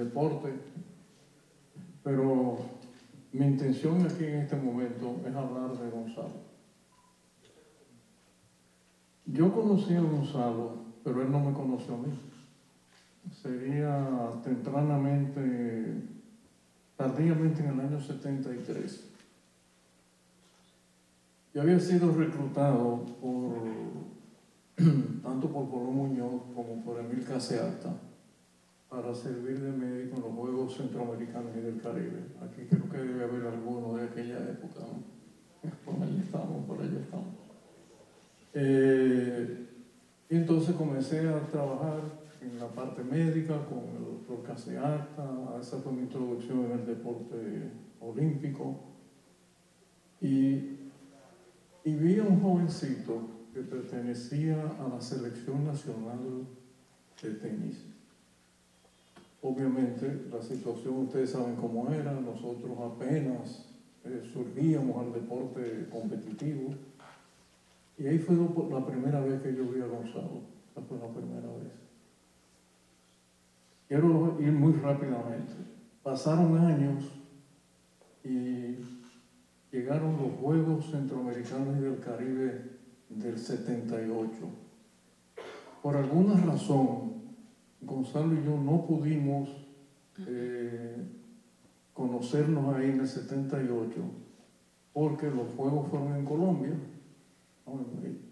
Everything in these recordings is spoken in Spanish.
deporte, pero mi intención aquí en este momento es hablar de Gonzalo. Yo conocí a Gonzalo, pero él no me conoció a mí. Sería tempranamente, tardíamente en el año 73. Yo había sido reclutado por, tanto por Colón Muñoz como por Emil Caseata para servir de médico en los Juegos Centroamericanos y del Caribe. Aquí creo que debe haber alguno de aquella época, Por ahí estamos, por ahí estamos. Eh, y entonces comencé a trabajar en la parte médica con el doctor Caseata, esa fue mi introducción en el deporte olímpico. Y, y vi a un jovencito que pertenecía a la selección nacional de tenis. Obviamente la situación ustedes saben cómo era, nosotros apenas eh, surgíamos al deporte competitivo y ahí fue la primera vez que yo vi a Gonzalo, fue la primera vez. Quiero ir muy rápidamente. Pasaron años y llegaron los Juegos Centroamericanos y del Caribe del 78. Por alguna razón, Gonzalo y yo no pudimos eh, conocernos ahí en el 78 porque los juegos fueron en Colombia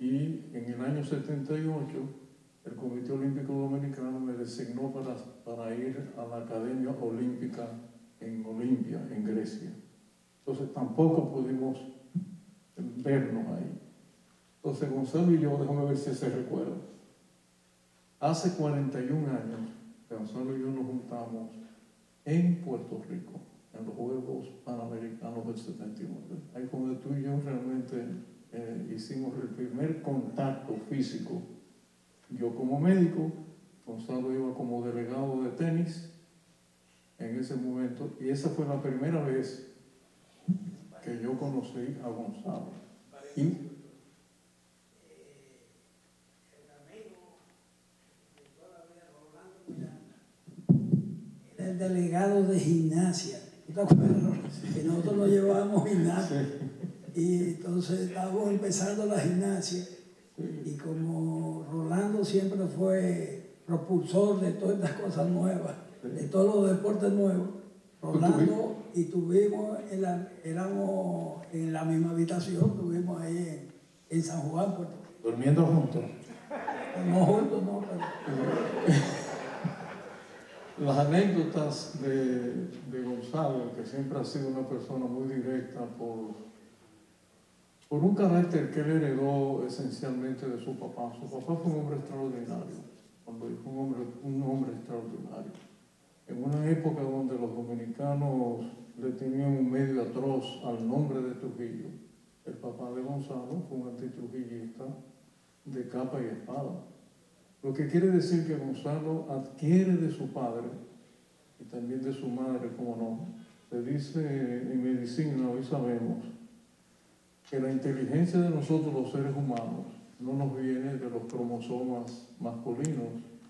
y en el año 78 el Comité Olímpico Dominicano me designó para, para ir a la Academia Olímpica en Olimpia, en Grecia. Entonces tampoco pudimos vernos ahí. Entonces Gonzalo y yo, déjame ver si se recuerda. Hace 41 años, Gonzalo y yo nos juntamos en Puerto Rico, en los Juegos Panamericanos del 79. Ahí donde tú y yo realmente eh, hicimos el primer contacto físico. Yo como médico, Gonzalo iba como delegado de tenis en ese momento, y esa fue la primera vez que yo conocí a Gonzalo. El delegado de gimnasia. ¿Te acuerdas? Que nosotros lo llevábamos gimnasia. Y entonces estábamos empezando la gimnasia. Y como Rolando siempre fue propulsor de todas estas cosas nuevas, de todos los deportes nuevos, Rolando y tuvimos, en la, éramos en la misma habitación, tuvimos ahí en, San Juan, Puerto Durmiendo juntos. No juntos, no, pero las anécdotas de, Gonzalo, que siempre ha sido una persona muy directa por, por un carácter que él heredó esencialmente de su papá. Su papá fue un hombre extraordinario, cuando fue un hombre, un hombre extraordinario. En una época donde los dominicanos le tenían un medio atroz al nombre de Trujillo, el papá de Gonzalo fue un antitrujillista de capa y espada lo que quiere decir que Gonzalo adquiere de su padre y también de su madre, como no. Se dice en medicina, hoy sabemos, que la inteligencia de nosotros los seres humanos no nos viene de los cromosomas masculinos,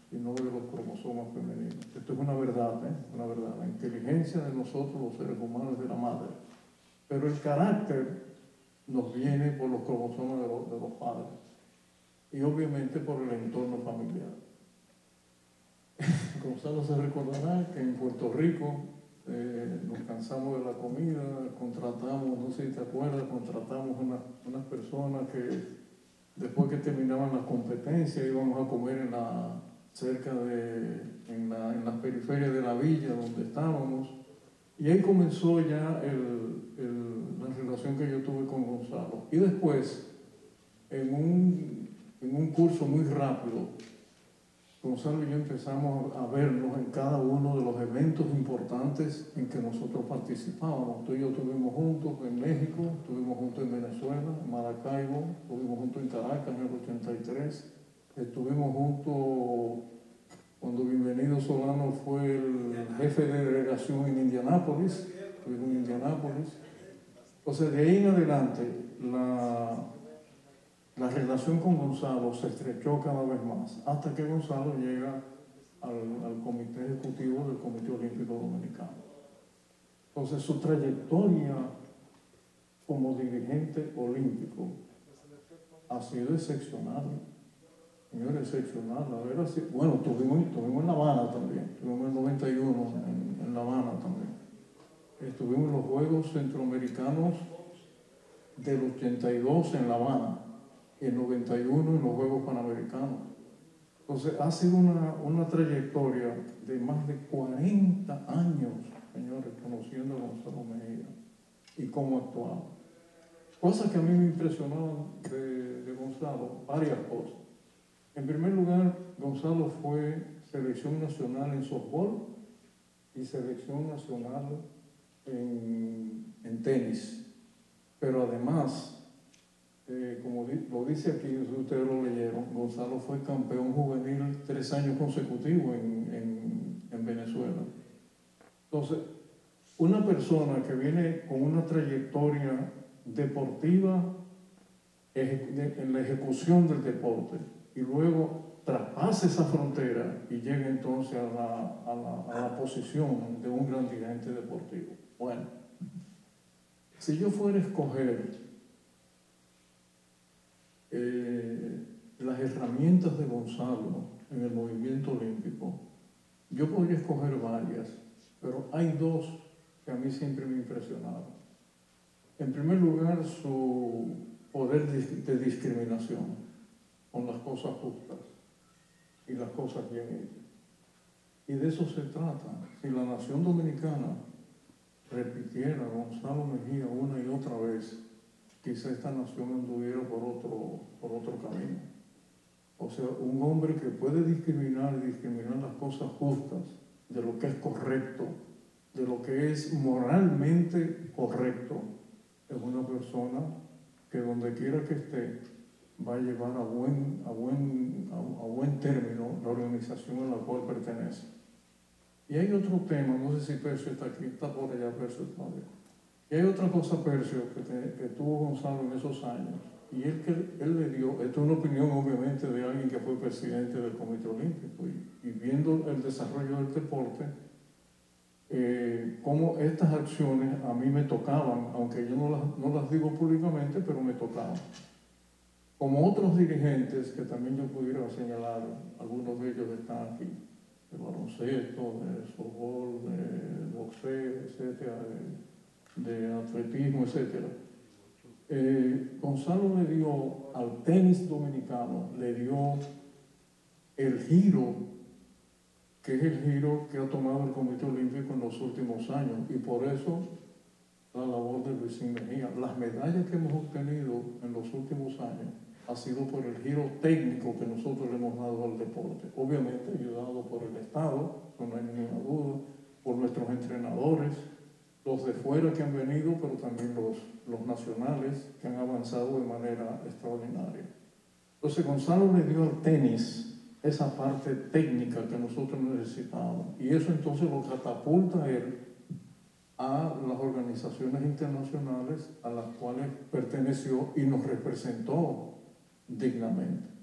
sino de los cromosomas femeninos. Esto es una verdad, ¿eh? una verdad. La inteligencia de nosotros los seres humanos es de la madre. Pero el carácter nos viene por los cromosomas de los padres y obviamente por el entorno familiar. Gonzalo se recordará que en Puerto Rico eh, nos cansamos de la comida, contratamos, no sé si te acuerdas, contratamos unas personas que después que terminaban las competencias íbamos a comer en la, cerca de, en la, en la periferia de la villa donde estábamos. Y ahí comenzó ya la relación que yo tuve con Gonzalo. Y después, en un en un curso muy rápido, Gonzalo y yo empezamos a vernos en cada uno de los eventos importantes en que nosotros participábamos. Tú y yo estuvimos juntos en México, estuvimos juntos en Venezuela, en Maracaibo, estuvimos juntos en Caracas en el 83, estuvimos juntos cuando Bienvenido Solano fue el jefe de delegación en Indianápolis, estuvimos en Indianápolis. Entonces, de ahí en adelante, la la relación con Gonzalo se estrechó cada vez más, hasta que Gonzalo llega al, comité ejecutivo del Comité Olímpico Dominicano. Entonces su trayectoria como dirigente olímpico ha sido excepcional. Señor, excepcional. A ver, así, bueno, estuvimos, en La Habana también, estuvimos en el 91 en, en La Habana también. Estuvimos en los Juegos Centroamericanos del 82 en La Habana y el 91 en los Juegos Panamericanos. Entonces, ha sido una, una trayectoria de más de 40 años, señores, conociendo a Gonzalo Mejía y cómo actuaba. Cosas que a mí me impresionaron de, de Gonzalo, varias cosas. En primer lugar, Gonzalo fue selección nacional en softball y selección nacional en, en tenis. Pero además, eh, como lo dice aquí, ustedes lo leyeron, Gonzalo fue campeón juvenil tres años consecutivos en, en, Venezuela. Entonces, una persona que viene con una trayectoria deportiva en la ejecución del deporte y luego traspasa esa frontera y llega entonces a la, a la posición de un gran dirigente deportivo. Bueno, si yo fuera a escoger eh, las herramientas de Gonzalo en el movimiento olímpico, yo podría escoger varias, pero hay dos que a mí siempre me impresionaron. En primer lugar, su poder de discriminación con las cosas justas y las cosas bien hechas. Y de eso se trata. Si la nación dominicana repitiera Gonzalo Mejía una y otra vez quizá esta nación anduviera por otro, por otro camino. O sea, un hombre que puede discriminar y discriminar las cosas justas, de lo que es correcto, de lo que es moralmente correcto, es una persona que donde quiera que esté va a llevar a buen, a buen, a, buen término la organización a la cual pertenece. Y hay otro tema, no sé si Percio está aquí, está por allá Percio todavía y hay otra cosa, Percio, que, tuvo Gonzalo en esos años, y él, que, él le dio, esto es una opinión obviamente de alguien que fue presidente del Comité Olímpico, y, viendo el desarrollo del deporte, eh, cómo estas acciones a mí me tocaban, aunque yo no las, digo públicamente, pero me tocaban. Como otros dirigentes que también yo pudiera señalar, algunos de ellos están aquí, de baloncesto, de softball, de boxeo, etcétera, de atletismo, etc. Eh, Gonzalo le dio al tenis dominicano, le dio el giro, que es el giro que ha tomado el Comité Olímpico en los últimos años, y por eso la labor de Luis Mejía. Las medallas que hemos obtenido en los últimos años ha sido por el giro técnico que nosotros le hemos dado al deporte, obviamente ayudado por el Estado, no hay ninguna duda, por nuestros entrenadores, los de fuera que han venido, pero también los, los nacionales que han avanzado de manera extraordinaria. Entonces Gonzalo le dio al tenis esa parte técnica que nosotros necesitábamos y eso entonces lo catapulta él a las organizaciones internacionales a las cuales perteneció y nos representó dignamente.